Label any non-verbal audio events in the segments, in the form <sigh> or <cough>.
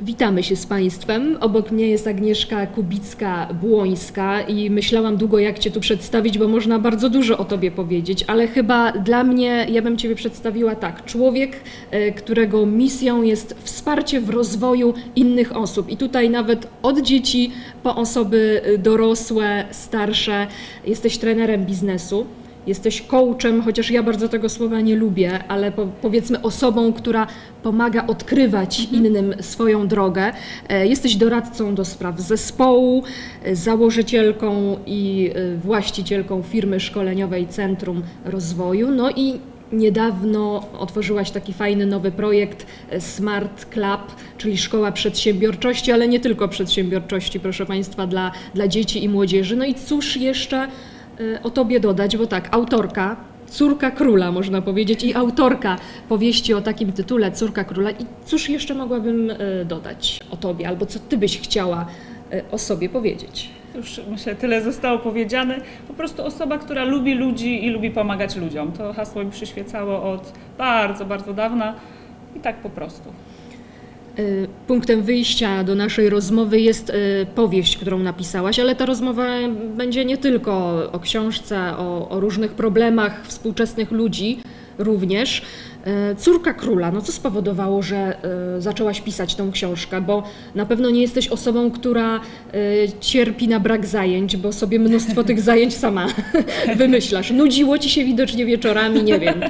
Witamy się z Państwem. Obok mnie jest Agnieszka Kubicka-Błońska i myślałam długo, jak Cię tu przedstawić, bo można bardzo dużo o Tobie powiedzieć, ale chyba dla mnie, ja bym Ciebie przedstawiła tak. Człowiek, e, którego misją jest wsparcie w rozwoju innych osób. I tutaj nawet od dzieci po osoby dorosłe, starsze. Jesteś trenerem biznesu. Jesteś coachem, chociaż ja bardzo tego słowa nie lubię, ale po, powiedzmy osobą, która pomaga odkrywać innym swoją drogę. E, Jesteś doradcą do spraw zespołu, e, założycielką i e, właścicielką firmy szkoleniowej Centrum Rozwoju. No i Niedawno otworzyłaś taki fajny nowy projekt Smart Club, czyli szkoła przedsiębiorczości, ale nie tylko przedsiębiorczości, proszę Państwa, dla, dla dzieci i młodzieży. No i cóż jeszcze o Tobie dodać, bo tak, autorka, córka króla można powiedzieć i autorka powieści o takim tytule Córka króla. I cóż jeszcze mogłabym e, dodać o Tobie, albo co Ty byś chciała e, o sobie powiedzieć? Już myślę, tyle zostało powiedziane. Po prostu osoba, która lubi ludzi i lubi pomagać ludziom. To hasło mi przyświecało od bardzo, bardzo dawna i tak po prostu. Y, Punktem wyjścia do naszej rozmowy jest y, powieść, którą napisałaś, ale ta rozmowa będzie nie tylko o książce, o, o różnych problemach współczesnych ludzi również. Y, Córka króla, no co spowodowało, że y, zaczęłaś pisać tą książkę? Bo na pewno nie jesteś osobą, która y, cierpi na brak zajęć, bo sobie mnóstwo tych <laughs> zajęć sama <laughs> wymyślasz. Nudziło ci się widocznie wieczorami, nie wiem.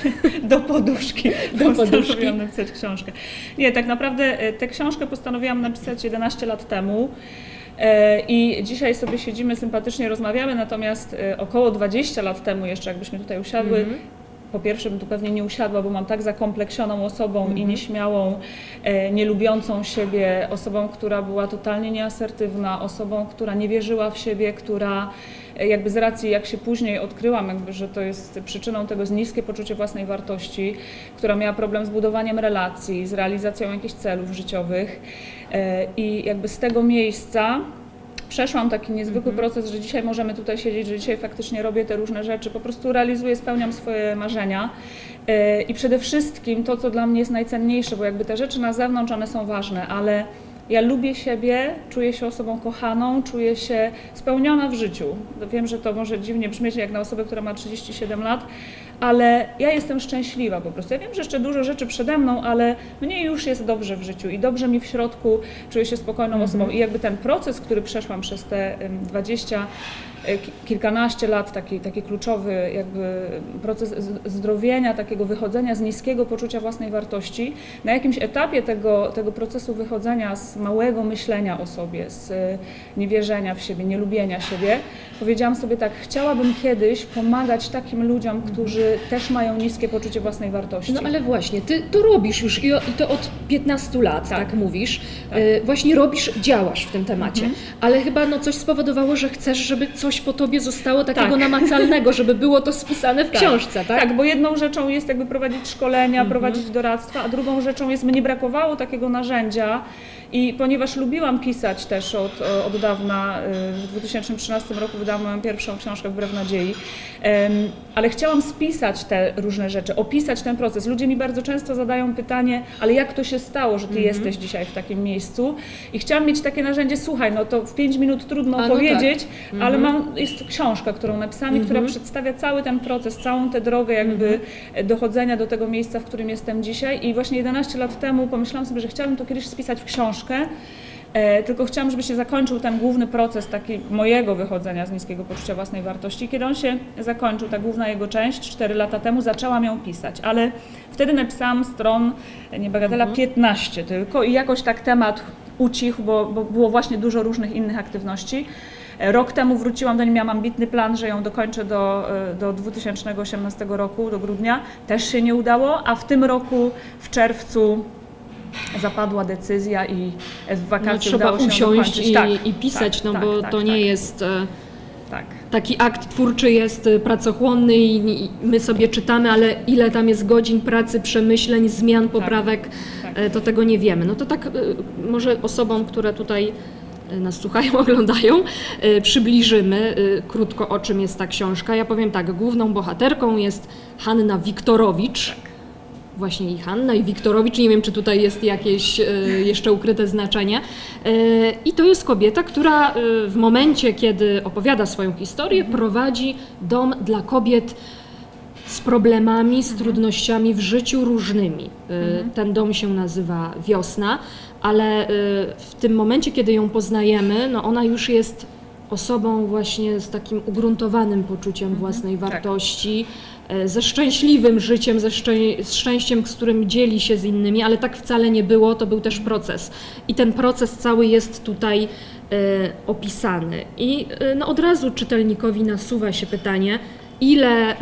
<laughs> Do poduszki Do poduszki. napisać książkę. Nie, tak naprawdę e, tę książkę postanowiłam napisać 11 lat temu. E, I dzisiaj sobie siedzimy, sympatycznie rozmawiamy, natomiast e, około 20 lat temu jeszcze, jakbyśmy tutaj usiadły, Mhm. Po pierwsze bym tu pewnie nie usiadła, bo mam tak zakompleksioną osobą Mhm. i nieśmiałą, e, nielubiącą siebie, osobą, która była totalnie nieasertywna, osobą, która nie wierzyła w siebie, która e, jakby z racji, jak się później odkryłam, jakby, że to jest przyczyną tego niskie poczucie własnej wartości, która miała problem z budowaniem relacji, z realizacją jakichś celów życiowych e, i jakby z tego miejsca przeszłam taki niezwykły proces, że dzisiaj możemy tutaj siedzieć, że dzisiaj faktycznie robię te różne rzeczy, po prostu realizuję, spełniam swoje marzenia. E, I przede wszystkim to, co dla mnie jest najcenniejsze, bo jakby te rzeczy na zewnątrz, one są ważne, ale ja lubię siebie, czuję się osobą kochaną, czuję się spełniona w życiu. Wiem, że to może dziwnie brzmieć jak na osobę, która ma 37 lat, ale ja jestem szczęśliwa po prostu. Ja wiem, że jeszcze dużo rzeczy przede mną, ale mnie już jest dobrze w życiu i dobrze mi w środku, czuję się spokojną osobą. I jakby ten proces, który przeszłam przez te 20, e, ki- kilkanaście lat, taki, taki kluczowy jakby proces zdrowienia, takiego wychodzenia z niskiego poczucia własnej wartości, na jakimś etapie tego, tego procesu wychodzenia z małego myślenia o sobie, z e, niewierzenia w siebie, nielubienia siebie, powiedziałam sobie tak, chciałabym kiedyś pomagać takim ludziom, którzy też mają niskie poczucie własnej wartości. No ale właśnie, ty to robisz już i, o, i to od 15 lat, tak, Tak. mówisz. Tak. Y, właśnie robisz, działasz w tym temacie, ale chyba no, coś spowodowało, że chcesz, żeby coś po tobie zostało takiego Tak. namacalnego, żeby było to spisane w Tak. książce, tak? Tak, bo jedną rzeczą jest jakby prowadzić szkolenia, prowadzić doradztwa, a drugą rzeczą jest, mnie brakowało takiego narzędzia i ponieważ lubiłam pisać też od, od dawna, y, w 2013 roku wydałam moją pierwszą książkę Wbrew Nadziei, ale chciałam spisać te różne rzeczy, opisać ten proces. Ludzie mi bardzo często zadają pytanie, ale jak to się stało, że ty jesteś dzisiaj w takim miejscu? I chciałam mieć takie narzędzie, słuchaj, no to w 5 minut trudno A, no tak. opowiedzieć, ale mam, jest książka, którą napisałam i która przedstawia cały ten proces, całą tę drogę jakby dochodzenia do tego miejsca, w którym jestem dzisiaj. I właśnie 11 lat temu pomyślałam sobie, że chciałabym to kiedyś spisać w książkę, tylko chciałam, żeby się zakończył ten główny proces taki mojego wychodzenia z niskiego poczucia własnej wartości. Kiedy on się zakończył, ta główna jego część, 4 lata temu, zaczęłam ją pisać, ale wtedy napisałam stron, e, nie bagatela, 15 tylko i jakoś tak temat ucichł, bo, bo było właśnie dużo różnych innych aktywności. E, Rok temu wróciłam do niej, miałam ambitny plan, że ją dokończę do, e, do 2018 roku, do grudnia. Też się nie udało, a w tym roku, w czerwcu, zapadła decyzja i w No, wakacje trzeba udało się usiąść i, Tak, i pisać, tak, no tak, bo tak, to tak, nie jest... e, Tak. Taki akt twórczy jest e, pracochłonny i my sobie czytamy, ale ile tam jest godzin pracy, przemyśleń, zmian, poprawek, tak. e, to tego nie wiemy. No to tak może osobom, które tutaj nas słuchają, <laughs> oglądają, przybliżymy krótko o czym jest ta książka. Ja powiem tak, główną bohaterką jest Hanna Wiktorowicz. Właśnie i Hanna, i Wiktorowicz. Nie wiem, czy tutaj jest jakieś e, jeszcze ukryte znaczenie. E, I to jest kobieta, która e, w momencie, kiedy opowiada swoją historię, prowadzi dom dla kobiet z problemami, z trudnościami w życiu różnymi. Y, Ten dom się nazywa Wiosna, ale w tym momencie, kiedy ją poznajemy, no ona już jest osobą właśnie z takim ugruntowanym poczuciem własnej wartości, y, ze szczęśliwym życiem, ze szczę- z szczęściem, z którym dzieli się z innymi, ale tak wcale nie było, to był też proces. I ten proces cały jest tutaj y, opisany. I y, no, od razu czytelnikowi nasuwa się pytanie, ile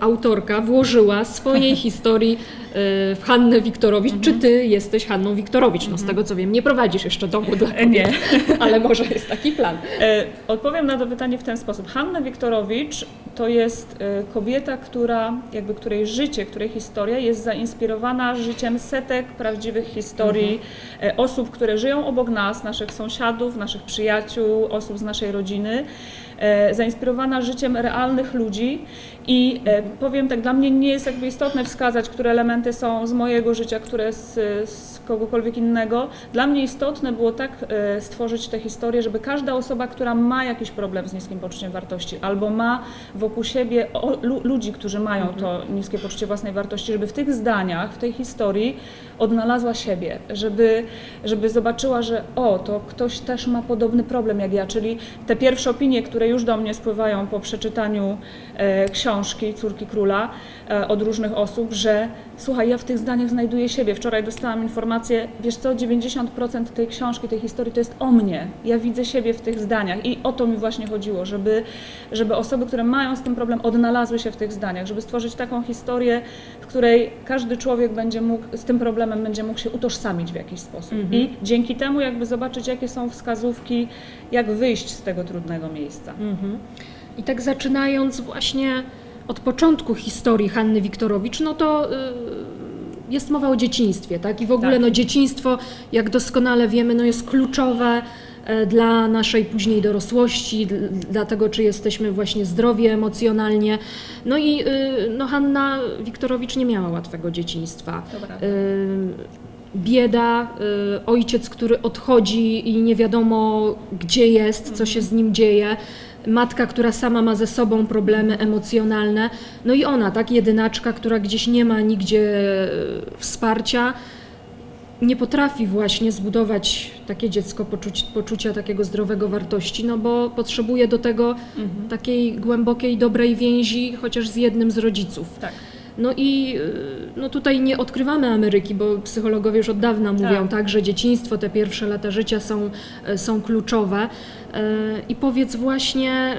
autorka włożyła swojej <laughs> historii w Hannę Wiktorowicz. Czy ty jesteś Hanną Wiktorowicz? No z tego co wiem, nie prowadzisz jeszcze domu dla kobiet, Nie. <laughs> ale może jest taki plan. E, Odpowiem na to pytanie w ten sposób. Hanna Wiktorowicz to jest e, kobieta, która, jakby której życie, której historia jest zainspirowana życiem setek prawdziwych historii e, osób, które żyją obok nas, naszych sąsiadów, naszych przyjaciół, osób z naszej rodziny. e, Zainspirowana życiem realnych ludzi i powiem tak, dla mnie nie jest jakby istotne wskazać, które elementy są z mojego życia, które z, z kogokolwiek innego. Dla mnie istotne było tak e, stworzyć tę historię, żeby każda osoba, która ma jakiś problem z niskim poczuciem wartości albo ma wokół siebie ludzi, którzy mają to niskie poczucie własnej wartości, żeby w tych zdaniach, w tej historii odnalazła siebie, żeby, żeby zobaczyła, że o, to ktoś też ma podobny problem jak ja, czyli te pierwsze opinie, które już do mnie spływają po przeczytaniu e, książki Córki Króla e, od różnych osób, że słuchaj, ja w tych zdaniach znajduję siebie. Wczoraj dostałam informację, wiesz co, 90% tej książki, tej historii to jest o mnie. Ja widzę siebie w tych zdaniach i o to mi właśnie chodziło, żeby, żeby osoby, które mają z tym problem, odnalazły się w tych zdaniach, żeby stworzyć taką historię, w której każdy człowiek będzie mógł, z tym problemem będzie mógł się utożsamić w jakiś sposób. I dzięki temu jakby zobaczyć, jakie są wskazówki, jak wyjść z tego trudnego miejsca. Mhm. I tak zaczynając właśnie od początku historii Hanny Wiktorowicz, no to y, jest mowa o dzieciństwie, tak? I w ogóle Tak. no dzieciństwo, jak doskonale wiemy, no jest kluczowe e, dla naszej później dorosłości, dl- dla tego, czy jesteśmy właśnie zdrowi emocjonalnie. No i y, no Hanna Wiktorowicz nie miała łatwego dzieciństwa. Prawda. Y, bieda, y, ojciec, który odchodzi i nie wiadomo gdzie jest, co się z nim dzieje. Matka, która sama ma ze sobą problemy emocjonalne. No i ona, tak, jedynaczka, która gdzieś nie ma nigdzie y, wsparcia, nie potrafi właśnie zbudować takie dziecko poczuć, poczucia takiego zdrowego wartości, no bo potrzebuje do tego takiej głębokiej, dobrej więzi, chociaż z jednym z rodziców. Tak. No i y, no tutaj nie odkrywamy Ameryki, bo psychologowie już od dawna mówią Tak. tak, że dzieciństwo, te pierwsze lata życia są, e, są kluczowe. E, I powiedz właśnie,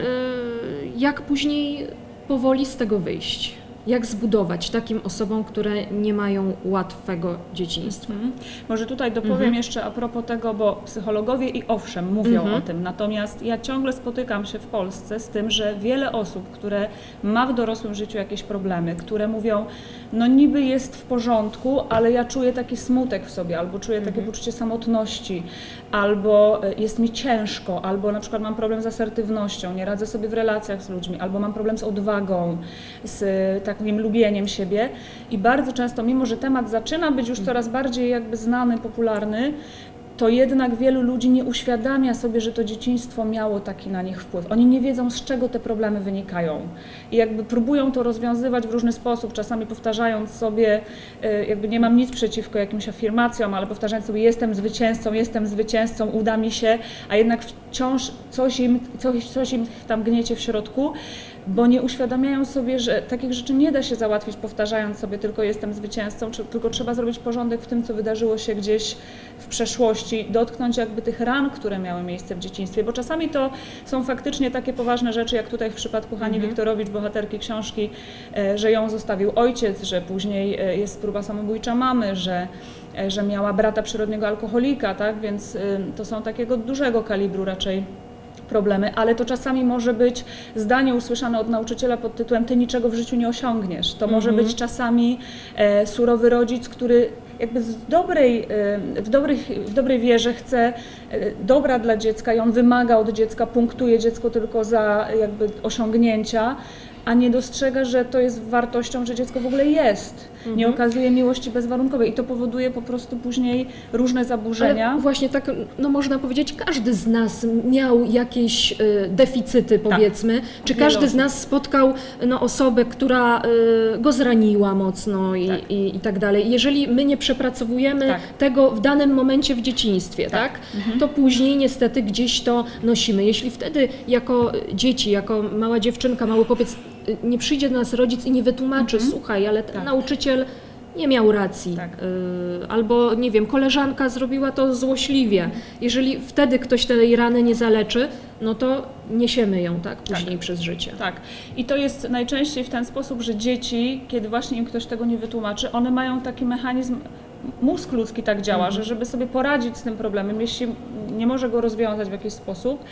jak później powoli z tego wyjść? Jak zbudować takim osobom, które nie mają łatwego dzieciństwa? Mhm. Może tutaj dopowiem jeszcze a propos tego, bo psychologowie i owszem mówią Mhm. o tym, natomiast ja ciągle spotykam się w Polsce z tym, że wiele osób, które ma w dorosłym życiu jakieś problemy, które mówią, no niby jest w porządku, ale ja czuję taki smutek w sobie, albo czuję takie poczucie samotności, albo e, jest mi ciężko, albo na przykład mam problem z asertywnością, nie radzę sobie w relacjach z ludźmi, albo mam problem z odwagą, z e, takim lubieniem siebie. I bardzo często, mimo że temat zaczyna być już coraz bardziej jakby znany, popularny, to jednak wielu ludzi nie uświadamia sobie, że to dzieciństwo miało taki na nich wpływ. Oni nie wiedzą, z czego te problemy wynikają. I jakby próbują to rozwiązywać w różny sposób, czasami powtarzając sobie, e, jakby nie mam nic przeciwko jakimś afirmacjom, ale powtarzając sobie, jestem zwycięzcą, jestem zwycięzcą, uda mi się, a jednak wciąż coś im, coś, coś im tam gniecie w środku, bo nie uświadamiają sobie, że takich rzeczy nie da się załatwić powtarzając sobie tylko jestem zwycięzcą, tylko trzeba zrobić porządek w tym, co wydarzyło się gdzieś w przeszłości, dotknąć jakby tych ran, które miały miejsce w dzieciństwie, bo czasami to są faktycznie takie poważne rzeczy, jak tutaj w przypadku Hani Wiktorowicz, bohaterki książki, e, że ją zostawił ojciec, że później e, jest próba samobójcza mamy, że e, że miała brata przyrodniego alkoholika, tak? Więc y, to są takiego dużego kalibru raczej problemy, ale to czasami może być zdanie usłyszane od nauczyciela pod tytułem Ty niczego w życiu nie osiągniesz. To może być czasami e, surowy rodzic, który jakby z dobrej, e, w, dobrych, w dobrej wierze chce e, dobra dla dziecka i on wymaga od dziecka, punktuje dziecko tylko za jakby osiągnięcia, a nie dostrzega, że to jest wartością, że dziecko w ogóle jest. Nie okazuje miłości bezwarunkowej i to powoduje po prostu później różne zaburzenia. Ale właśnie tak, no można powiedzieć, każdy z nas miał jakieś y, deficyty, powiedzmy. Czy Wiele każdy z nas spotkał no, osobę, która y, go zraniła mocno i Tak. tak. I, i tak dalej. Jeżeli my nie przepracowujemy Tak. tego w danym momencie w dzieciństwie, tak, Mhm. to później niestety gdzieś to nosimy. Jeśli wtedy jako dzieci, jako mała dziewczynka, mały chłopiec y, nie przyjdzie do nas rodzic i nie wytłumaczy, słuchaj, ale Tak. nauczyciel nie miał racji. Tak. Y, albo nie wiem, koleżanka zrobiła to złośliwie. Jeżeli wtedy ktoś tej rany nie zaleczy, no to niesiemy ją tak później przez życie. Tak. I to jest najczęściej w ten sposób, że dzieci, kiedy właśnie im ktoś tego nie wytłumaczy, one mają taki mechanizm, mózg ludzki tak działa, że żeby sobie poradzić z tym problemem, jeśli nie może go rozwiązać w jakiś sposób,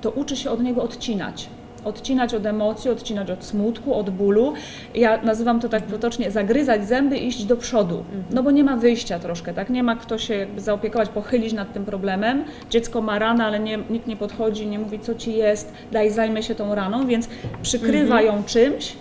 to uczy się od niego odcinać. Odcinać od emocji, odcinać od smutku, od bólu. Ja nazywam to tak potocznie zagryzać zęby i iść do przodu. No bo nie ma wyjścia troszkę, tak? Nie ma kto się jakby zaopiekować, pochylić nad tym problemem. Dziecko ma ranę, ale nie, nikt nie podchodzi, nie mówi co ci jest, daj zajmę się tą raną, więc przykrywa ją czymś,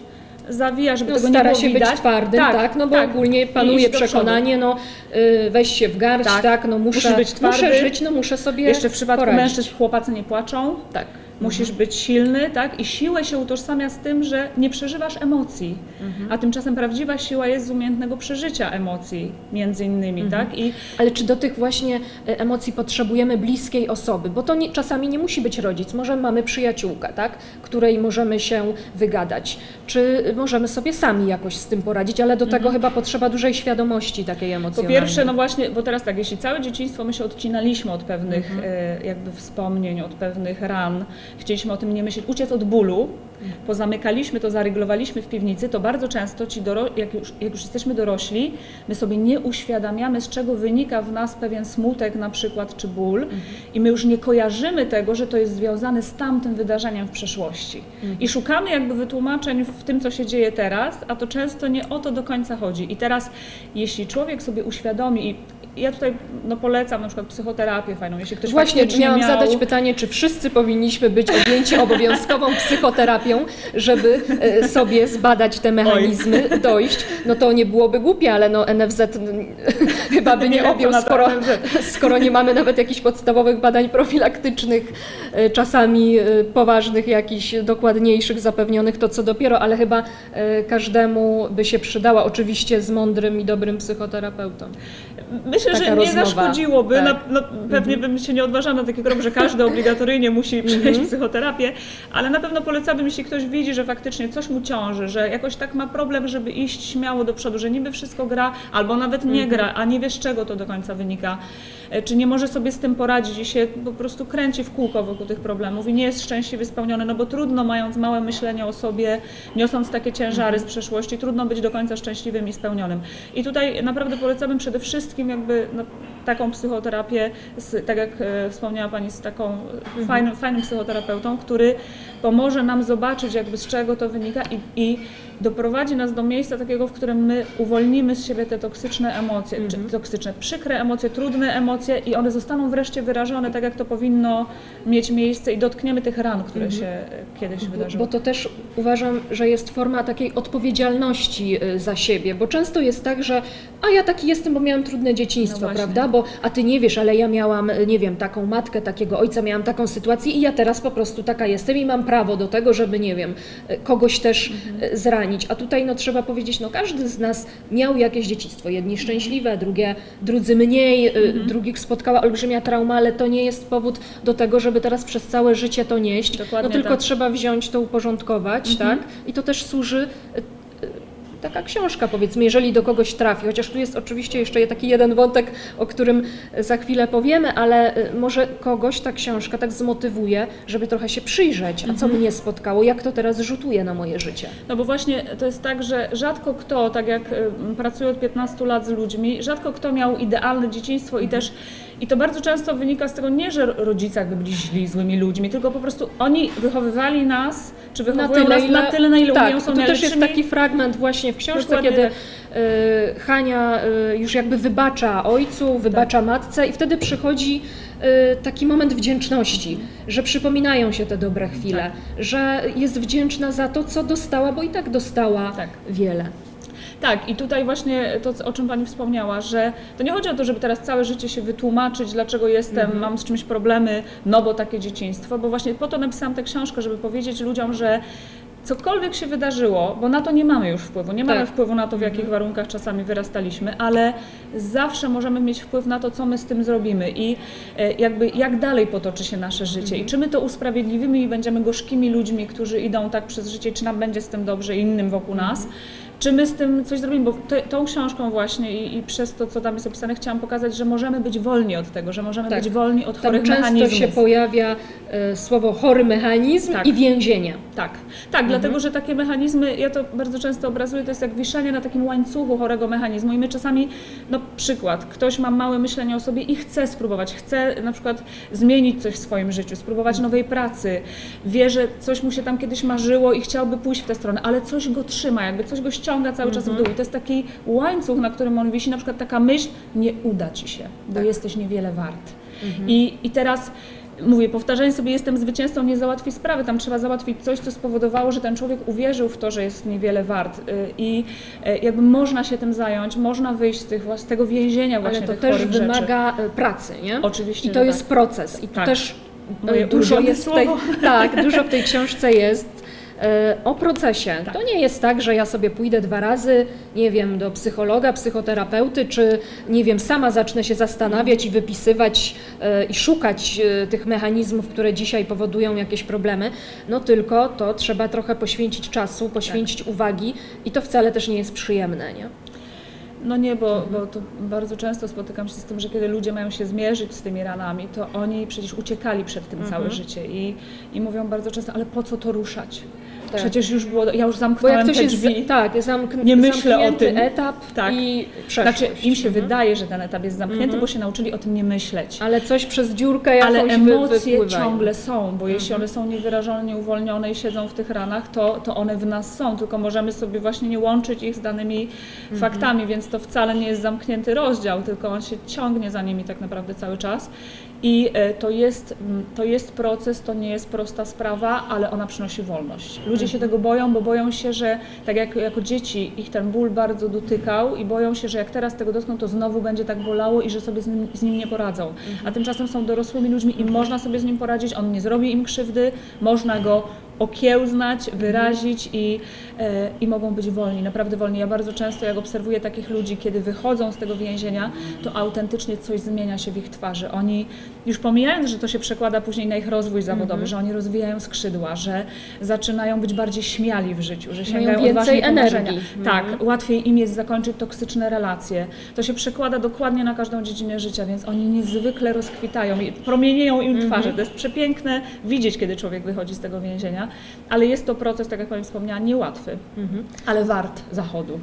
zawija, żeby No, tego nie stara było się widać. być twardym, tak, no bo tak. ogólnie panuje przekonanie, no y, weź się w garść, Tak. tak, no muszę, Musisz być twardy. muszę żyć, no muszę sobie Jeszcze w przypadku poradzić. mężczyzn chłopacy nie płaczą. Tak. Musisz być silny, tak? I siłę się utożsamia z tym, że nie przeżywasz emocji. Mhm. A tymczasem prawdziwa siła jest z umiejętnego przeżycia emocji, między innymi, Mhm. tak? I Ale czy do tych właśnie e, emocji potrzebujemy bliskiej osoby? Bo to nie, czasami nie musi być rodzic. Może mamy przyjaciółkę, tak? której możemy się wygadać. Czy możemy sobie sami jakoś z tym poradzić, ale do tego chyba potrzeba dużej świadomości takiej Mhm. po pierwsze, no właśnie, bo teraz tak, jeśli całe dzieciństwo my się odcinaliśmy od pewnych Mhm. e, jakby wspomnień, od pewnych ran, chcieliśmy o tym nie myśleć, uciec od bólu, pozamykaliśmy to, zaryglowaliśmy w piwnicy, to bardzo często ci, jak, już, jak już jesteśmy dorośli, my sobie nie uświadamiamy, z czego wynika w nas pewien smutek na przykład, czy ból Mhm. i my już nie kojarzymy tego, że to jest związane z tamtym wydarzeniem w przeszłości. Mhm. I szukamy jakby wytłumaczeń w tym, co się dzieje teraz, a to często nie o to do końca chodzi. I teraz, jeśli człowiek sobie uświadomi i ja tutaj no, polecam na przykład psychoterapię fajną, jeśli ktoś Właśnie faktycznie miałam miał... zadać pytanie, czy wszyscy powinniśmy być objęci obowiązkową psychoterapią, żeby e, sobie zbadać te mechanizmy, dojść. No to nie byłoby głupie, ale no NFZ chyba by Nie nie objął, skoro, skoro nie mamy nawet jakichś podstawowych badań profilaktycznych, e, czasami e, poważnych, jakichś dokładniejszych, zapewnionych, to co dopiero, ale chyba każdemu by się przydała, oczywiście z mądrym i dobrym psychoterapeutą. Myślę, że nie rozmowa. zaszkodziłoby. Tak. Na, no, pewnie bym się nie odważała na taki krok, że każdy obligatoryjnie musi przejść psychoterapię, ale na pewno polecałbym, jeśli ktoś widzi, że faktycznie coś mu ciąży, że jakoś tak ma problem, żeby iść śmiało do przodu, że niby wszystko gra, albo nawet nie gra, a nie wie z czego to do końca wynika, e, czy nie może sobie z tym poradzić i się po prostu kręci w kółko wokół tych problemów i nie jest szczęśliwie spełniony, no bo trudno mając małe myślenie o sobie, niosąc takie ciężary z przeszłości, trudno być do końca szczęśliwym i spełnionym. I tutaj naprawdę polecałbym przede wszystkim jakby no, taką psychoterapię, z, tak jak e, wspomniała Pani, z taką e, fajnym, fajnym psychoterapeutą, który pomoże nam zobaczyć jakby z czego to wynika i, i doprowadzi nas do miejsca takiego, w którym my uwolnimy z siebie te toksyczne emocje, czy toksyczne, przykre emocje, trudne emocje i one zostaną wreszcie wyrażone tak, jak to powinno mieć miejsce i dotkniemy tych ran, które się e, kiedyś wydarzyły. Bo to też uważam, że jest forma takiej odpowiedzialności y, za siebie, bo często jest tak, że a ja taki jestem, bo miałam trudne dzieciństwo, No prawda? Bo a ty nie wiesz, ale ja miałam, y, nie wiem, taką matkę, takiego ojca, miałam taką sytuację i ja teraz po prostu taka jestem i mam prawo do tego, żeby, nie wiem, kogoś też Mhm. y, A tutaj no trzeba powiedzieć, no każdy z nas miał jakieś dzieciństwo, jedni szczęśliwe, drugie, drudzy mniej, y, Mhm. drugich spotkała olbrzymia trauma, ale to nie jest powód do tego, żeby teraz przez całe życie to nieść. Dokładnie no tylko tak. trzeba wziąć to uporządkować, tak? I to też służy y, taka książka, powiedzmy, jeżeli do kogoś trafi, chociaż tu jest oczywiście jeszcze taki jeden wątek, o którym za chwilę powiemy, ale y, może kogoś ta książka tak zmotywuje, żeby trochę się przyjrzeć, a co mnie spotkało, jak to teraz rzutuje na moje życie. No bo właśnie to jest tak, że rzadko kto, tak jak y, pracuję od 15 lat z ludźmi, rzadko kto miał idealne dzieciństwo i też i to bardzo często wynika z tego nie, że rodzice jakby byli źli, złymi ludźmi, tylko po prostu oni wychowywali nas, czy wychowują nas na tyle, na ile tak, umieją, są to też jest taki fragment właśnie właśnie w książce, Dokładnie kiedy tak. y, Hania y, już jakby wybacza ojcu, wybacza Tak. matce i wtedy przychodzi y, taki moment wdzięczności, że przypominają się te dobre chwile, Tak. że jest wdzięczna za to, co dostała, bo i tak dostała Tak. wiele. Tak, i tutaj właśnie to, o czym Pani wspomniała, że to nie chodzi o to, żeby teraz całe życie się wytłumaczyć, dlaczego jestem, mam z czymś problemy, no bo takie dzieciństwo, bo właśnie po to napisałam tę książkę, żeby powiedzieć ludziom, że cokolwiek się wydarzyło, bo na to nie mamy już wpływu, nie mamy Tak. wpływu na to, w jakich warunkach czasami wyrastaliśmy, ale zawsze możemy mieć wpływ na to, co my z tym zrobimy i e, jakby jak dalej potoczy się nasze życie. I czy my to usprawiedliwimy i będziemy gorzkimi ludźmi, którzy idą tak przez życie, czy nam będzie z tym dobrze i innym wokół nas, czy my z tym coś zrobimy, bo te, tą książką właśnie i, i przez to, co tam jest opisane, chciałam pokazać, że możemy być wolni od tego, że możemy Tak. być wolni od Tam chorych często mechanizmów. się pojawia y, słowo chory mechanizm Tak. i więzienie. Tak, tak, dlatego że takie mechanizmy, ja to bardzo często obrazuję, to jest jak wiszenie na takim łańcuchu chorego mechanizmu i my czasami, no przykład, ktoś ma małe myślenie o sobie i chce spróbować, chce na przykład zmienić coś w swoim życiu, spróbować nowej pracy, wie, że coś mu się tam kiedyś marzyło i chciałby pójść w tę stronę, ale coś go trzyma, jakby coś go ściąga cały czas w dół i to jest taki łańcuch, na którym on wisi, na przykład taka myśl, nie uda Ci się, bo jesteś niewiele wart. I, I teraz mówię, powtarzanie sobie jestem zwycięzcą nie załatwi sprawy, tam trzeba załatwić coś, co spowodowało, że ten człowiek uwierzył w to, że jest niewiele wart y, i y, jakby można się tym zająć, można wyjść z, tych, z tego więzienia właśnie Ale to też rzeczy. wymaga y, pracy, nie? Oczywiście, I to jest tak. proces. I tu Tak. też y, Moje dużo jest w tej, tak, dużo w tej książce jest o procesie. Tak. To nie jest tak, że ja sobie pójdę dwa razy, nie wiem, do psychologa, psychoterapeuty, czy nie wiem, sama zacznę się zastanawiać i wypisywać y, i szukać y, tych mechanizmów, które dzisiaj powodują jakieś problemy. No tylko to trzeba trochę poświęcić czasu, poświęcić Tak. uwagi i to wcale też nie jest przyjemne, nie? No nie, bo, bo to bardzo często spotykam się z tym, że kiedy ludzie mają się zmierzyć z tymi ranami, to oni przecież uciekali przed tym całe Mhm. życie i, i mówią bardzo często, ale po co to ruszać? Tak. Przecież już było, ja już zamknąłem jak ktoś te jest drzwi. tak, zamkn- Nie myślę o tym. etap Tak. i przeszłość. Znaczy im się Mhm. wydaje, że ten etap jest zamknięty, bo się nauczyli o tym nie myśleć. Ale coś przez dziurkę jakąś Ale wy- emocje wypływają. ciągle są, bo jeśli Mhm. one są niewyrażone, nieuwolnione i siedzą w tych ranach, to, to one w nas są, tylko możemy sobie właśnie nie łączyć ich z danymi Mhm. faktami, więc to wcale nie jest zamknięty rozdział, tylko on się ciągnie za nimi tak naprawdę cały czas. I e, to jest, to jest proces, to nie jest prosta sprawa, ale ona przynosi wolność. Ludzie się tego boją, bo boją się, że tak jak jako dzieci ich ten ból bardzo dotykał i boją się, że jak teraz tego dotkną, to znowu będzie tak bolało i że sobie z nim, z nim nie poradzą. A tymczasem są dorosłymi ludźmi i można sobie z nim poradzić, on nie zrobi im krzywdy, można go okiełznać, wyrazić i, e, i mogą być wolni, naprawdę wolni. Ja bardzo często, jak obserwuję takich ludzi, kiedy wychodzą z tego więzienia, to autentycznie coś zmienia się w ich twarzy. Oni, już pomijając, że to się przekłada później na ich rozwój zawodowy, że oni rozwijają skrzydła, że zaczynają być bardziej śmiali w życiu, że sięgają więcej odważniej po energii. marzenia. Tak, łatwiej im jest zakończyć toksyczne relacje. To się przekłada dokładnie na każdą dziedzinę życia, więc oni niezwykle rozkwitają i promienieją im twarze. To jest przepiękne widzieć, kiedy człowiek wychodzi z tego więzienia, ale jest to proces, tak jak Pani wspomniała, niełatwy, ale wart. Zachodu.